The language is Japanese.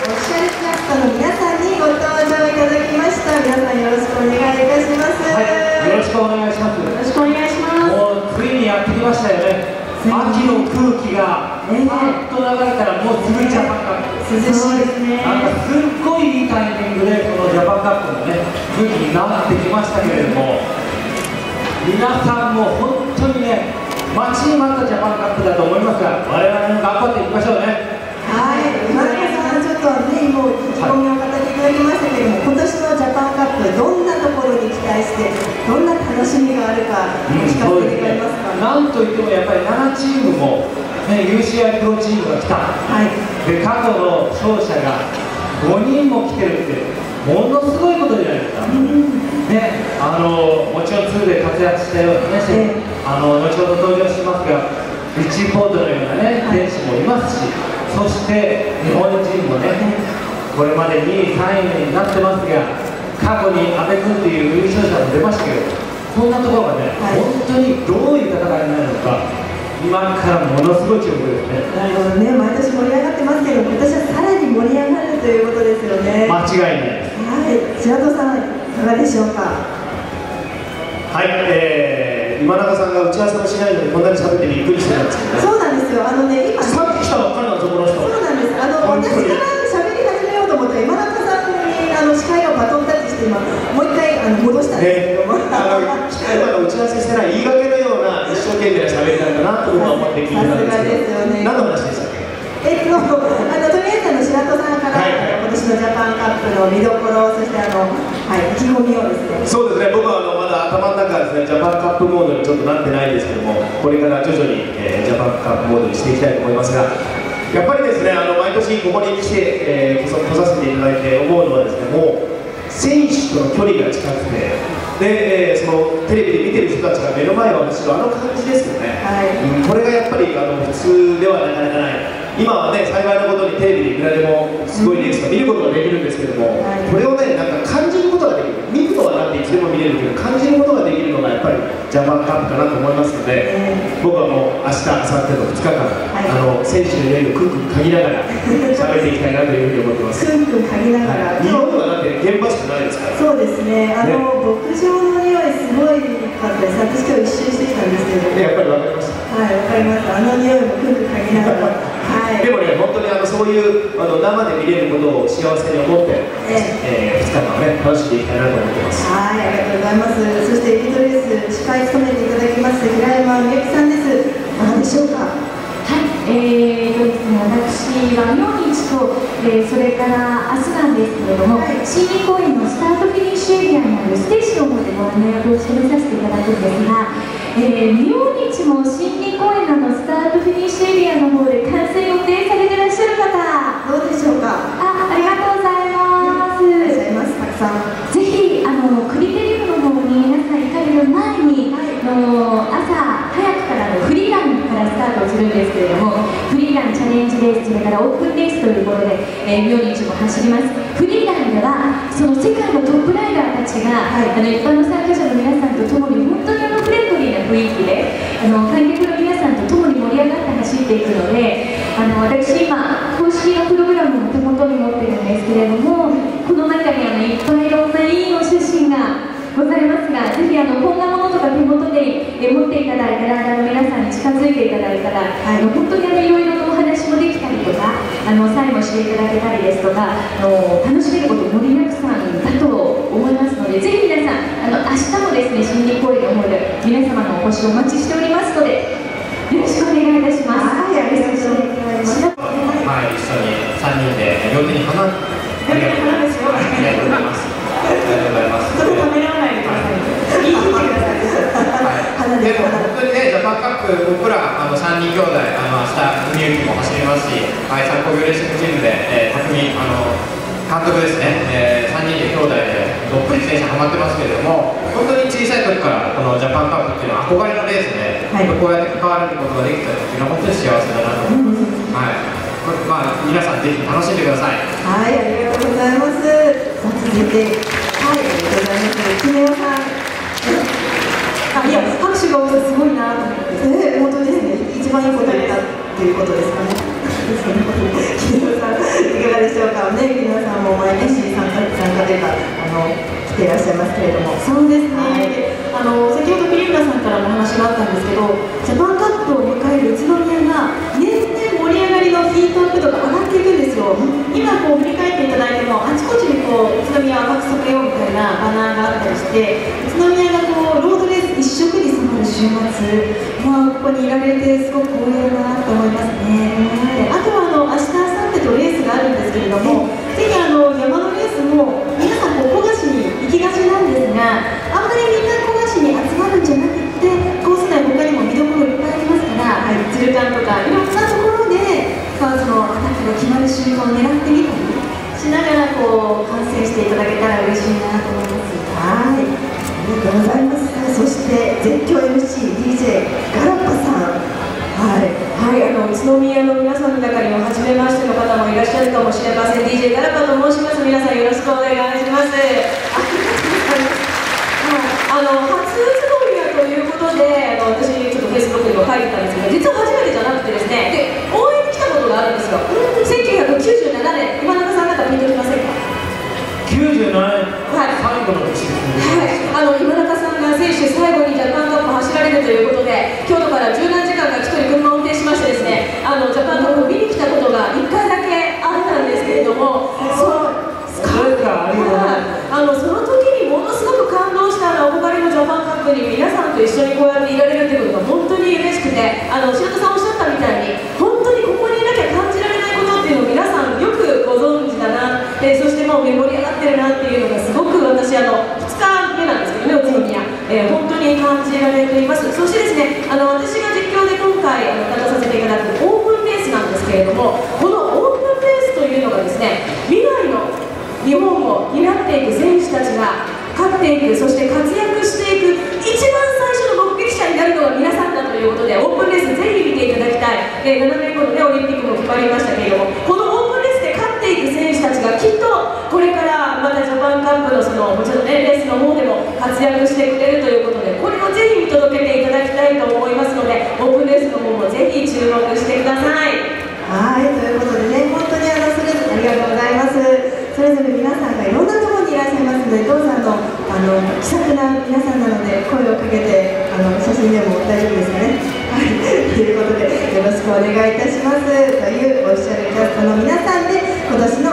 オフィシャルキャストの皆さんにご登場いただきました皆さんよろしくお願いいたします、はい、よろしくお願いします。よろしくお願いしますもうついにやってきましたよね。秋の空気がええパッと流れたらもうすぐジャパンカップ。涼しいですねなんかすっごいいいタイミングでこのジャパンカップのね空気になってきましたけれども、皆さんも本当にね待ちに待ったジャパンカップだと思いますが、我々も頑張っていきましょうね。はい今中さんちょっとねもう意気込みを語っていただきましたけれども、今年のジャパンカップどんなところに期待してどんな楽しみがあるか聞かせていただけますか、なんといってもやっぱり7チームも、ね、UCI プロチームが来た。はいで過去の勝者が5人も来てるってものすごいことじゃないですか、ね、あのもちろん2で活躍したようなね、ええ。あの後ほど登場しますがリッチー・ポートのようなね選手もいますしそして日本人もねこれまで2位3位になってますが過去に阿部君という優勝者も出ましたけどそんなところがね、はい。本当にどういう戦いになるのか今からものすごい注目ですね。なるほどね。毎年盛り上がってますけど今年はさらに盛り上がるということですよね。間違いないです。はい。白戸さんいかがでしょうか？はい、えー、今中さんが打ち合わせもしないのにこんなに喋ってびっくりしてたんですけどね。そうなんですよ。あのね今と僕は思って聞いてたんですけどね。何の話でしたっけ？えっとあのとりあえずあの白戸さんから、はい。はい今年のジャパンカップの見どころそしてあのはい意気込みをですね。そうですね。僕はあのまだ頭の中はですねジャパンカップモードにちょっとなってないんですけどもこれから徐々に、えージャパンカップモードにしていきたいと思いますがやっぱりですねあの毎年ここに来て、えー、こそ来させていただいて思うのはですねもう選手との距離が近くてで、えーそのテレビで見てる人たちが目の前を走るあの感じですよね、はい。うんこれがやっぱりあの普通ではなかなかない。今はね幸いなことにテレビでいくらでもすごいレースが見ることができるんですけども、はい。これをねなんか感じることができる。見るのはなんていつでも見れるけど感じることができるのがやっぱりジャパンカップかなと思いますので、え僕はもう明日明後日の2日間、いあの選手の匂いをクンクン嗅ぎながら喋っていきたいなというふうに思ってます。くんくん嗅ぎながら。はい、匂いはだって現場しかないですから。そうですね。あの、ね牧場の匂いすごいかったです。私今日一周してきたんですけど。ねやっぱりわかりました。はい、わかります。あの匂いもくんくん嗅ぎながら。はい。でもね、本当にあのそういうあの生で見れることを幸せに思って、ええー、2日間ね、楽しんでいきたいなと思ってます。はい、ありがとうございます。そしてエリートレース司会務めていただきます平山みゆきさんです。いかがでしょうか？はい、えーとですね、私は明日と、えーそれから明日なんですけれども、新日公園のスタートフィニッシュエリアにあるステージの方でご案内をしてさせていただくんですが、えー、明日も新日公園のスタートフィニッシュエリアの方で観戦予定されていらっしゃる方、どうでしょうか。あありがとうございます。いらっしゃいます。たくさん。ぜひあのクリテリウムの方に皆さん行かれる前に、あの朝早くからのフリーランからスタートをするんですけれどもフリーランチャレースそれからオープンレースということで、えー、明日も走ります。フリーランではその世界のトップライダーたちが、はい。あの一般の参加者の皆さんと共に本当にあのフレンドリーな雰囲気であの観客の皆さんと共に盛り上がって走っていくのであの私今公式のプログラムを手元に持ってるんですけれどもこの中にあのいっぱいいろんないいお写真がございますがぜひあのこんなものとか手元でえ持っていただいたらあの皆さんに近づいていただいたら、あの本当にあのいろいろとお話もできたりとかあのサインもしていただけたりですとかあの楽しめること盛りだくさんだと思いますのでぜひ皆さんあの明日もですね新日公園の方で皆様のお越しをお待ちしておりますのでよろしくお願いいたします。はい、ありがとうございます。はい、一緒に三人で両手に花ありがとうござい。ます。ありがとうござい。ます。ありがとうござい。ます。ちょっとためらわない。でください。言い。切ってください。はい、でも本当にね、ジャパンカップ、僕らあの3人兄弟、あの明日、海行きも走りますし、はい、参考業レーシングチームで、えー、匠あの監督ですね、えー、3人で兄弟でどっぷり選手ハマってますけれども、本当に小さい時からこのジャパンカップっていうのは憧れのレースで、はいこうやって関われることができたっていうのは本当に幸せだなと思います。はい、まあ皆さんぜひ楽しんでください。はい、ありがとうございます。さあ続いて、はい、ありがとうございます。キネオさん。あ、いや、拍手が多くてすごいなと思って。えー、本当ですね。一番いいこと言ったということですかね。そんなこと、さん、いかがでしょうか？ね、皆さんも毎年参加参加というか、あの、来ていらっしゃいますけれども。そうですね。はい、あの、先ほど栗浦さんからもお話があったんですけど、ジャパンカップを迎える宇都宮が。年々盛り上がりのヒートアップ度が上がっていくんですよ。今こう振り返っていただいても、あちこちにこう、宇都宮を赤く染めようみたいなバナーがあったりして。宇都宮がこう、ロードレース一色に週末まあここにいられてすごく光栄だなと思いますね。であとはあの明日明後日とレースがあるんですけれどもぜひあの山のレースも皆さんこう古賀市に行きがちなんですがあんまりみんな古賀市に集まるんじゃなくてコース内他にも見どころいっぱいありますから、はい、鶴館とかいろんなところで、まあ、そのアタックが決まる瞬間を狙宮の皆さんの中にも初めましての方もいらっしゃるかもしれません。DJ ガラパと申します。皆さんよろしくお願いします。ありがとうあの初宇都宮ということであの私ちょっとフェイスブックにも書いてたんですけど実は初めてじゃなくてですねあのジャえー7年後の、ね、オリンピックも決まりましたけれどもこのオープンレースで勝っていく選手たちがきっとこれからまたジャパンカップのそのもちろん、ね、レースの方でも活躍してくれるということでこれをぜひ見届けていただきたいと思いますのでオープンレースの方もぜひ注目してください。はい、ということでね、本当にあのそれぞれありがとうございます。それぞれ皆さんがいろんなところにいらっしゃいますので、どうぞあのあの気さくな皆さんなので声をかけてあの写真でも大丈夫ですかね？はい、ということでよろしくお願いいたします。というオフィシャルキャストの皆さんで今年の